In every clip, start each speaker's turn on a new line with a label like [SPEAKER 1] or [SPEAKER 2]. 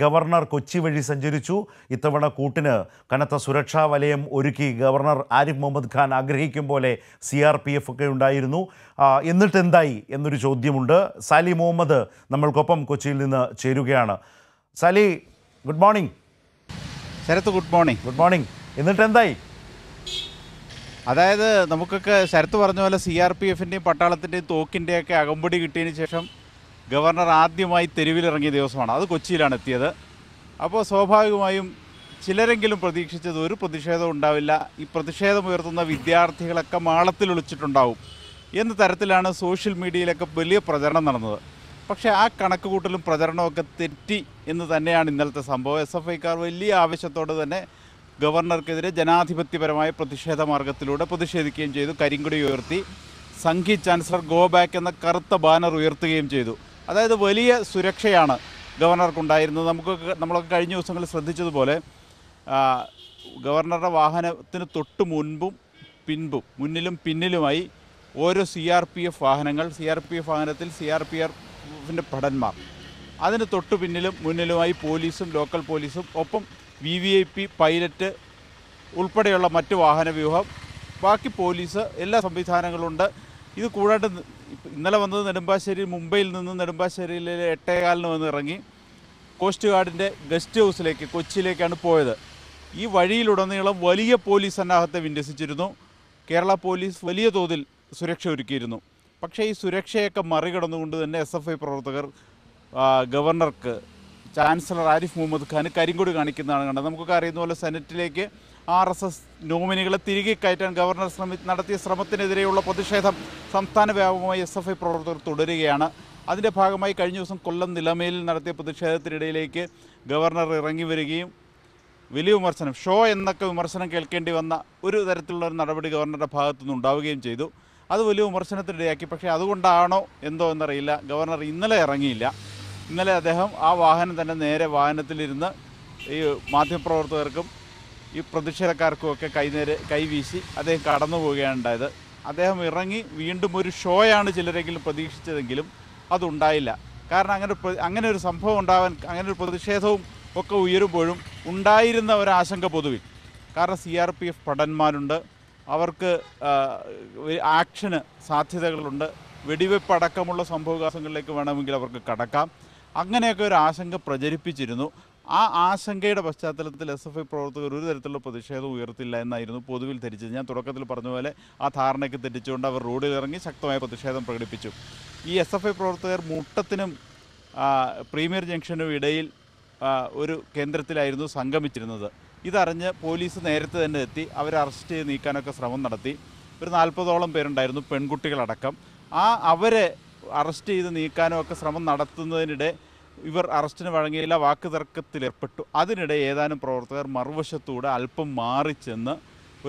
[SPEAKER 1] Governor Kochi വഴി സഞ്ചരിച്ചു. ഇത്തവണ കൂട്ടിന് കനത്ത സുരക്ഷാ വലയം ഒരുക്കി ഗവർണർ ആരിഫ് മുഹമ്മദ് ഖാൻ ആഗ്രഹിക്കും പോലെ സി ആർ പി എഫ് ഒക്കെ ഉണ്ടായിരുന്നു. എന്നിട്ട് എന്തായി എന്നൊരു ചോദ്യമുണ്ട്. സാലി മുഹമ്മദ് നമ്മൾക്കൊപ്പം കൊച്ചിയിൽ നിന്ന് ചേരുകയാണ്. Sali good morning
[SPEAKER 2] Sarath good morning
[SPEAKER 1] good morning എന്നിട്ട് എന്തായി
[SPEAKER 2] അതായത് നമുക്കൊക്കെ ശരത്ത് പറഞ്ഞ പോലെ സി ആർ പി എഫിന്റെയും പട്ടാളത്തിന്റെയും തോക്കിന്റെയൊക്കെ അകമ്പടി കിട്ടിയതിന് ശേഷം ഗവർണർ ആദ്യമായി തെരുവിലിറങ്ങിയ ദിവസമാണ്. അത് കൊച്ചിയിലാണ് എത്തിയത്. അപ്പോൾ സ്വാഭാവികമായും ചിലരെങ്കിലും പ്രതീക്ഷിച്ചത് ഒരു പ്രതിഷേധം ഉണ്ടാവില്ല. ഈ പ്രതിഷേധം ഉയർത്തുന്ന വിദ്യാർത്ഥികളൊക്കെ മാളത്തിൽ ഒളിച്ചിട്ടുണ്ടാവും. എന്ന തരത്തിലാണ് സോഷ്യൽ മീഡിയയിലൊക്കെ വലിയ പ്രചരണം നടന്നത്? പക്ഷേ ആ കണക്കുകൂട്ടലും പ്രചരണമൊക്കെ തെറ്റി എന്ന് തന്നെയാണ് ഇന്നലത്തെ സംഭവം. എസ് എഫ് ഐക്കാർ വലിയ ആവശ്യത്തോടെ തന്നെ ഗവർണർക്കെതിരെ ജനാധിപത്യപരമായ പ്രതിഷേധ മാർഗത്തിലൂടെ പ്രതിഷേധിക്കുകയും ചെയ്തു. കരിങ്കുടി ഉയർത്തി. സംഘി ചാൻസലർ ഗോ ബാക്ക് എന്ന കറുത്ത ബാനർ ഉയർത്തുകയും ചെയ്തു. അതായത് വലിയ സുരക്ഷയാണ് ഗവർണർക്കുണ്ടായിരുന്നത്. നമുക്ക് നമ്മളൊക്കെ കഴിഞ്ഞ ദിവസങ്ങളിൽ ശ്രദ്ധിച്ചതുപോലെ ഗവർണറുടെ വാഹനത്തിന് തൊട്ട് മുൻപും പിൻപും മുന്നിലും പിന്നിലുമായി ഓരോ സി ആർ പി എഫ് വാഹനങ്ങൾ സി ആർ പി എഫ് വാഹനത്തിൽ സി ആർ പി എഫിന്റെ ഭടന്മാർ. അതിന് തൊട്ടു പിന്നിലും മുന്നിലുമായി പോലീസും ലോക്കൽ പോലീസും ഒപ്പം V V I P pilot ഉൾപ്പെടെയുള്ള മറ്റ് വാഹന വ്യൂഹം ബാക്കി പോലീസ് എല്ലാ സംവിധാനങ്ങളുണ്ട്. ഇത് കൂടാണ്ട് ഇന്നലെ വന്നത് നെടുമ്പാശ്ശേരി മുംബൈയിൽ നിന്ന് നെടുമ്പാശ്ശേരിയിലെ എട്ടേകാലിന് വന്ന് ഇറങ്ങി കോസ്റ്റ് ഗാർഡിന്റെ ഗസ്റ്റ് ഹൗസിലേക്ക് കൊച്ചിയിലേക്കാണ് പോയത്. ഈ വഴിയിലുടനീളം വലിയ പോലീസ് സന്നാഹത്തെ വിന്യസിച്ചിരുന്നു. കേരള പോലീസ് വലിയ തോതിൽ സുരക്ഷ ഒരുക്കിയിരുന്നു. പക്ഷേ ഈ സുരക്ഷയൊക്കെ മറികടന്നുകൊണ്ട് തന്നെ എസ് എഫ് ഐ പ്രവർത്തകർ ഗവർണർക്ക് ചാൻസലർ ആരിഫ് മുഹമ്മദ് ഖാന് കരിങ്കൊടി കാണിക്കുന്നതാണ് കണ്ടത്. നമുക്കൊക്കെ അറിയുന്ന പോലെ സെനറ്റിലേക്ക് ആർ എസ് എസ് നോമിനികളെ തിരികെ കയറ്റാൻ ഗവർണർ ശ്രമി നടത്തിയ ശ്രമത്തിനെതിരെയുള്ള പ്രതിഷേധം സംസ്ഥാന വ്യാപകമായി എസ് എഫ് ഐ പ്രവർത്തകർ തുടരുകയാണ്. അതിന്റെ ഭാഗമായി കഴിഞ്ഞ ദിവസം കൊല്ലം നിലമേലിൽ നടത്തിയ പ്രതിഷേധത്തിനിടയിലേക്ക് ഗവർണർ ഇറങ്ങി വരികയും വലിയ വിമർശനം ഷോ എന്നൊക്കെ വിമർശനം കേൾക്കേണ്ടി വന്ന ഒരു തരത്തിലുള്ള ഒരു നടപടി ഗവർണറുടെ ഭാഗത്തു ഉണ്ടാവുകയും ചെയ്തു. അത് വലിയ വിമർശനത്തിനിടയാക്കി. പക്ഷേ അതുകൊണ്ടാണോ എന്തോ എന്നറിയില്ല. ഗവർണർ ഇന്നലെ ഇറങ്ങിയില്ല. ഇന്നലെ അദ്ദേഹം ആ വാഹനം തന്നെ നേരെ വാഹനത്തിലിരുന്ന് ഈ മാധ്യമപ്രവർത്തകർക്കും ഈ പ്രതിഷേധക്കാർക്കും ഒക്കെ കൈനേരെ കൈവീശി അദ്ദേഹം കടന്നു പോവുകയാണ് ഉണ്ടായത്. അദ്ദേഹം ഇറങ്ങി വീണ്ടും ഒരു ഷോയാണ് ചിലരെങ്കിലും പ്രതീക്ഷിച്ചതെങ്കിലും അതുണ്ടായില്ല. കാരണം അങ്ങനെ അങ്ങനെ ഒരു സംഭവം ഉണ്ടാവാൻ അങ്ങനെ ഒരു പ്രതിഷേധവും ഒക്കെ ഉയരുമ്പോഴും ഉണ്ടായിരുന്ന ഒരാശങ്ക പൊതുവിൽ. കാരണം സി ആർ പി എഫ് ഭടന്മാരുണ്ട് അവർക്ക് ആക്ഷന് സാധ്യതകളുണ്ട്. വെടിവെപ്പ് അടക്കമുള്ള സംഭവവികാസങ്ങളിലേക്ക് വേണമെങ്കിൽ അവർക്ക് കടക്കാം. അങ്ങനെയൊക്കെ ഒരു ആശങ്ക പ്രചരിപ്പിച്ചിരുന്നു. ആ ആശങ്കയുടെ പശ്ചാത്തലത്തിൽ എസ് എഫ് ഐ പ്രവർത്തകർ ഒരു തരത്തിലുള്ള പ്രതിഷേധം ഉയർത്തില്ല എന്നായിരുന്നു പൊതുവിൽ ധരിച്ചത്. ഞാൻ തുടക്കത്തിൽ പറഞ്ഞ പോലെ ആ ധാരണയ്ക്ക് തെറ്റിച്ചുകൊണ്ട് അവർ റോഡിൽ ഇറങ്ങി ശക്തമായ പ്രതിഷേധം പ്രകടിപ്പിച്ചു. ഈ എസ് എഫ് ഐ പ്രവർത്തകർ മുട്ടത്തിനും പ്രീമിയർ ജംഗ്ഷനും ഇടയിൽ ഒരു കേന്ദ്രത്തിലായിരുന്നു സംഗമിച്ചിരുന്നത്. ഇതറിഞ്ഞ് പോലീസ് നേരത്തെ തന്നെ എത്തി അവരെ അറസ്റ്റ് ചെയ്ത് നീക്കാനൊക്കെ ശ്രമം നടത്തി. ഒരു നാൽപ്പതോളം പേരുണ്ടായിരുന്നു പെൺകുട്ടികളടക്കം. ആ അവരെ അറസ്റ്റ് ചെയ്ത് നീക്കാനും ഒക്കെ ശ്രമം നടത്തുന്നതിനിടെ ഇവർ അറസ്റ്റിന് വഴങ്ങിയില്ല വാക്ക് തർക്കത്തിലേർപ്പെട്ടു അതിനിടെ ഏതാനും പ്രവർത്തകർ മറുവശത്തൂടെ അല്പം മാറി ചെന്ന്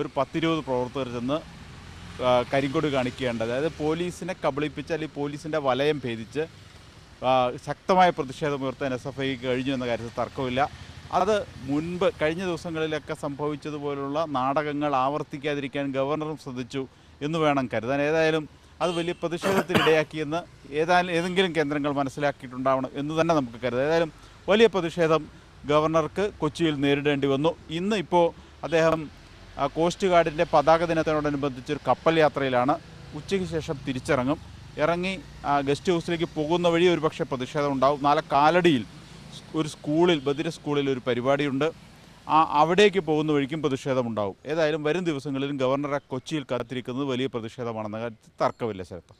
[SPEAKER 2] ഒരു പത്തിരുപത് പ്രവർത്തകർ ചെന്ന് കരിങ്കൊടി കാണിക്കേണ്ടത്. അതായത് പോലീസിനെ കബളിപ്പിച്ച് അല്ലെങ്കിൽ പോലീസിന്റെ വലയം ഭേദിച്ച് ശക്തമായ പ്രതിഷേധം ഉയർത്താൻ എസ് എഫ് ഐക്ക് കഴിഞ്ഞു എന്ന കാര്യത്തിൽ തർക്കമില്ല. അത് മുൻപ് കഴിഞ്ഞ ദിവസങ്ങളിലൊക്കെ സംഭവിച്ചതുപോലുള്ള നാടകങ്ങൾ ആവർത്തിക്കാതിരിക്കാൻ ഗവർണറും ശ്രദ്ധിച്ചു എന്ന് വേണം കരുതാൻ. ഏതായാലും അത് വലിയ പ്രതിഷേധത്തിനിടയാക്കിയെന്ന് ഏതായാലും ഏതെങ്കിലും കേന്ദ്രങ്ങൾ മനസ്സിലാക്കിയിട്ടുണ്ടാവണം എന്ന് തന്നെ നമുക്ക് കരുതാം. ഏതായാലും വലിയ പ്രതിഷേധം ഗവർണർക്ക് കൊച്ചിയിൽ നേരിടേണ്ടി വന്നു. ഇന്ന് ഇപ്പോൾ അദ്ദേഹം കോസ്റ്റ് ഗാർഡിന്റെ പതാക ദിനത്തോടനുബന്ധിച്ച് ഒരു കപ്പൽ യാത്രയിലാണ്. ഉച്ചയ്ക്ക് ശേഷം തിരിച്ചിറങ്ങും. ഇറങ്ങി ഗസ്റ്റ് ഹൗസിലേക്ക് പോകുന്ന വഴി ഒരുപക്ഷെ പ്രതിഷേധം ഉണ്ടാവും. നാളെ കാലടിയിൽ ഒരു സ്കൂളിൽ ബദിര സ്കൂളിൽ ഒരു പരിപാടിയുണ്ട്. ആ അവിടേക്ക് പോകുന്ന വഴിക്കും പ്രതിഷേധമുണ്ടാവും. ഏതായാലും വരും ദിവസങ്ങളിലും ഗവർണറെ കൊച്ചിയിൽ കാത്തിരിക്കുന്നത് വലിയ പ്രതിഷേധമാണെന്ന കാര്യത്തിൽ തർക്കമില്ല ശരത്ത്